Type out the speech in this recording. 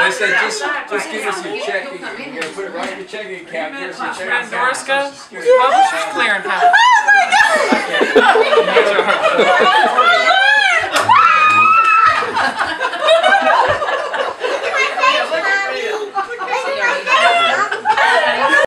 They said, just, just give us your checking, you're gonna put it right in your checking account, give us your checking account. Norrisco, Social Security. Publishers Clearinghouse. I can't-